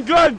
feeling good.